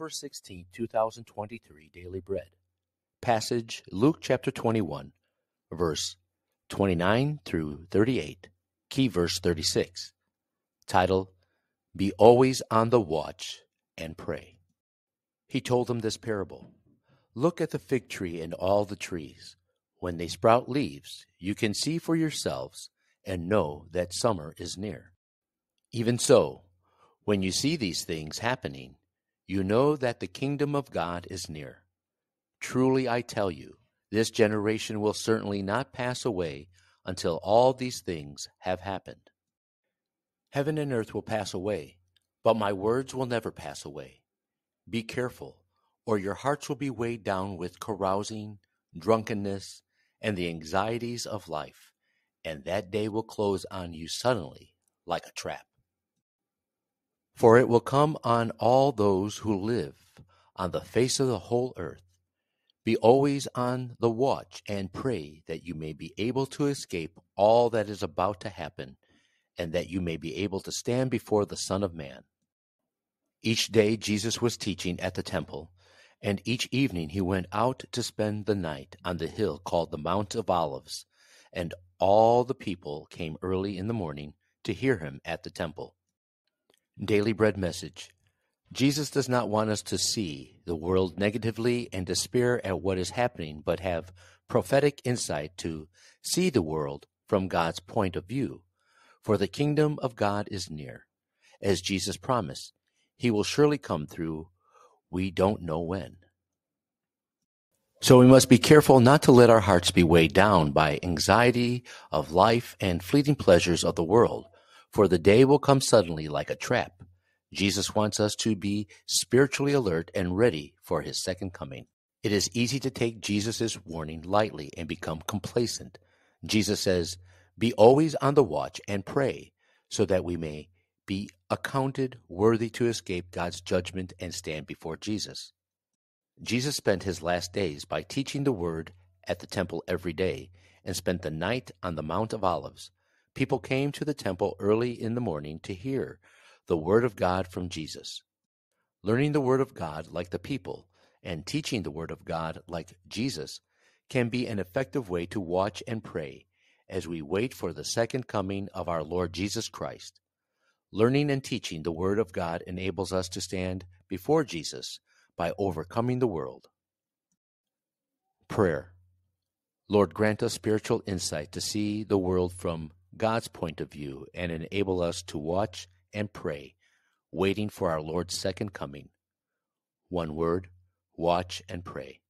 October 16, 2023 Daily Bread. Passage Luke chapter 21, verse 29 through 38, key verse 36. Title Be always on the watch and pray. He told them this parable Look at the fig tree and all the trees. When they sprout leaves, you can see for yourselves and know that summer is near. Even so, when you see these things happening, you know that the kingdom of God is near. Truly I tell you, this generation will certainly not pass away until all these things have happened. Heaven and earth will pass away, but my words will never pass away. Be careful, or your hearts will be weighed down with carousing, drunkenness, and the anxieties of life, and that day will close on you suddenly like a trap. For it will come on all those who live on the face of the whole earth. Be always on the watch and pray that you may be able to escape all that is about to happen, and that you may be able to stand before the Son of Man. Each day Jesus was teaching at the temple, and each evening he went out to spend the night on the hill called the Mount of Olives, and all the people came early in the morning to hear him at the temple. Daily Bread Message Jesus does not want us to see the world negatively and despair at what is happening, but have prophetic insight to see the world from God's point of view. For the kingdom of God is near. As Jesus promised, He will surely come through. We don't know when. So we must be careful not to let our hearts be weighed down by anxiety of life and fleeting pleasures of the world for the day will come suddenly like a trap. Jesus wants us to be spiritually alert and ready for his second coming. It is easy to take Jesus' warning lightly and become complacent. Jesus says, Be always on the watch and pray, so that we may be accounted worthy to escape God's judgment and stand before Jesus. Jesus spent his last days by teaching the word at the temple every day and spent the night on the Mount of Olives. People came to the temple early in the morning to hear the Word of God from Jesus. Learning the Word of God like the people and teaching the Word of God like Jesus can be an effective way to watch and pray as we wait for the second coming of our Lord Jesus Christ. Learning and teaching the Word of God enables us to stand before Jesus by overcoming the world. Prayer. Lord, grant us spiritual insight to see the world from God's point of view and enable us to watch and pray, waiting for our Lord's second coming. One word watch and pray.